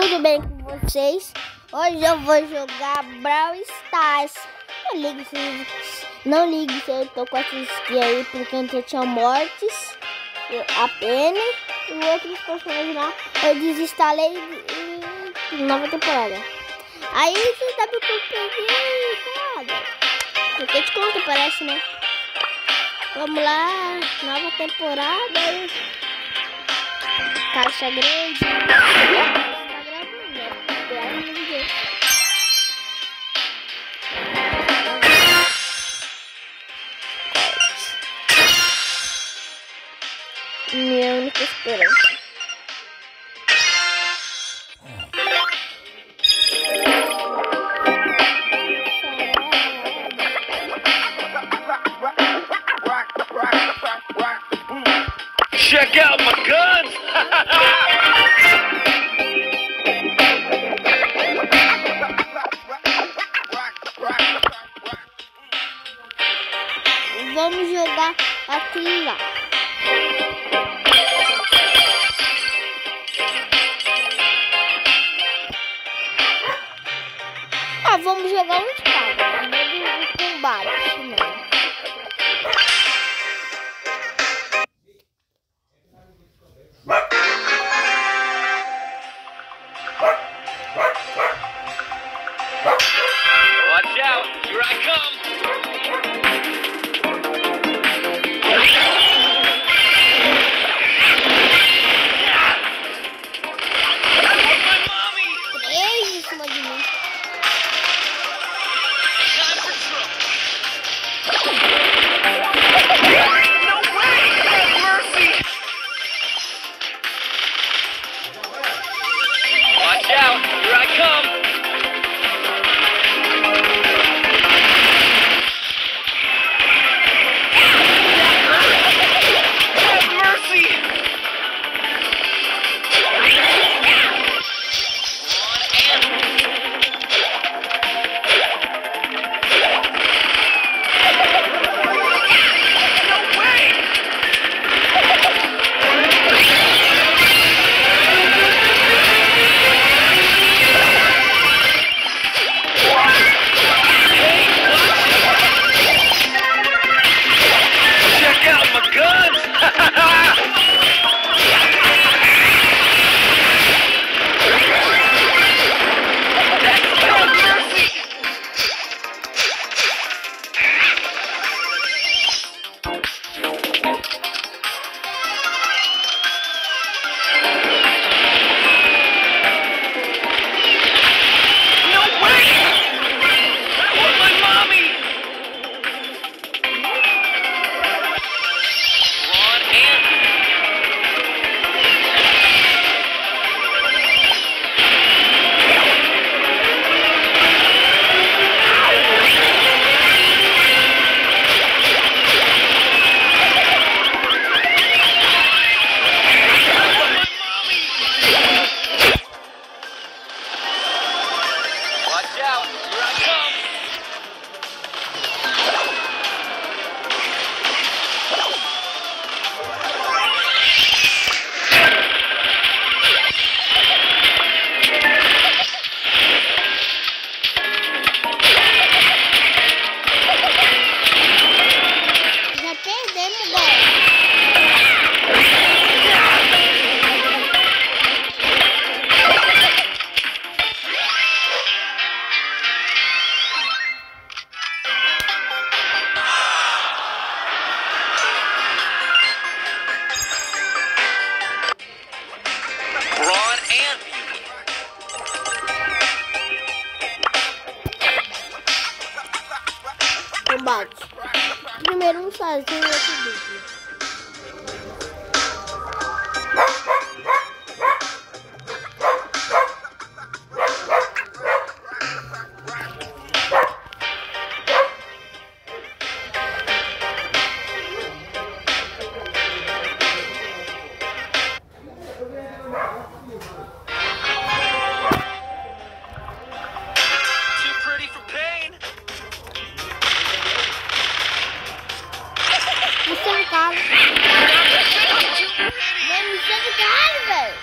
tudo bem com vocês? Hoje eu vou jogar Brawl Stars. Não ligue se, não ligue se eu tô com essa skin aí, porque antes eu tinha mortes, a Penny e outros personagens lá. Eu desinstalei e, nova temporada. Aí você sabe o que eu peguei, nada. Porque te conto, parece, né? Vamos lá, nova temporada. Caixa grande. Neon Whisperer. Mom. Mom, você tá raiva.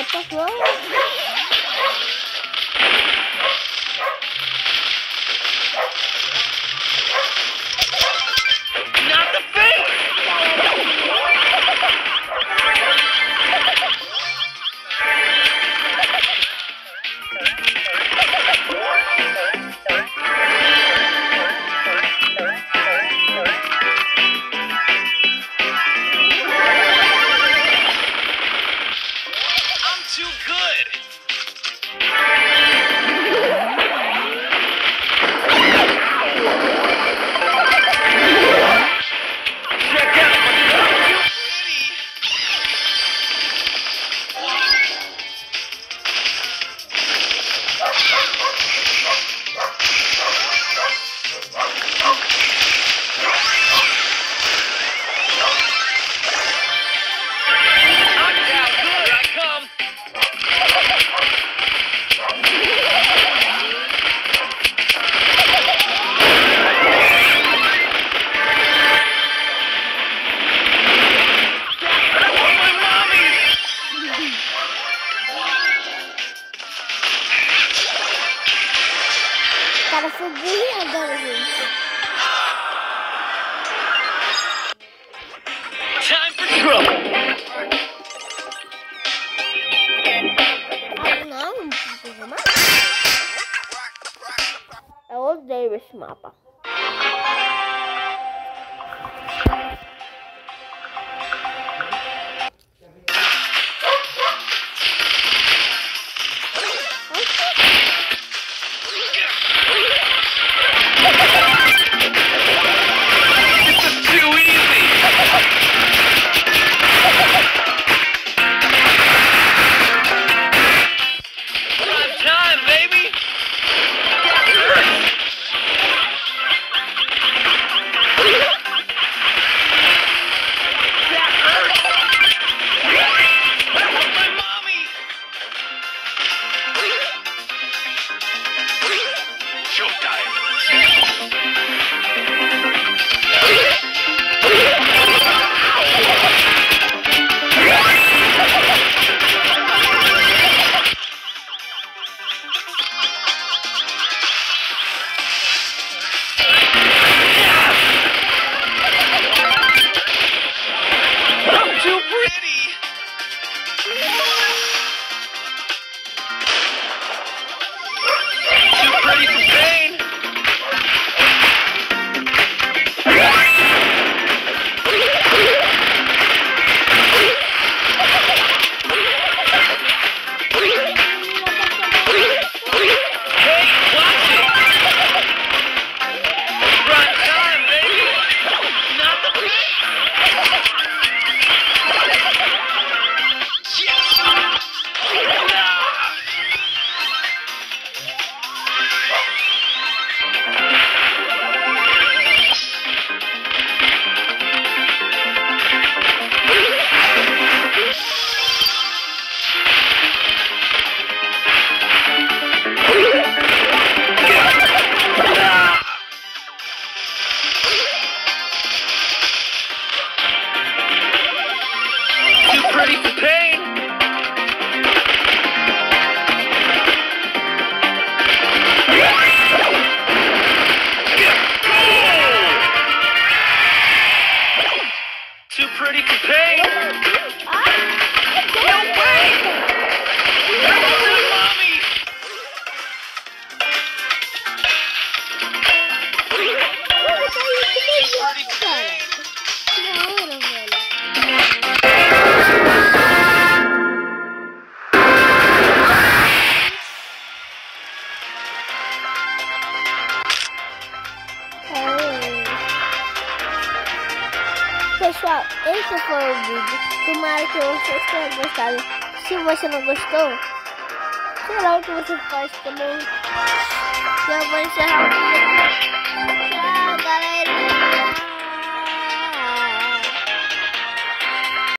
What the fuck? i não, não. É o Davis mapa. already contained. Pessoal, esse foi o vídeo. Tomara que vocês tenham gostado. Se você não gostou, sei lá o que você faz também. Eu vou encerrar o vídeo.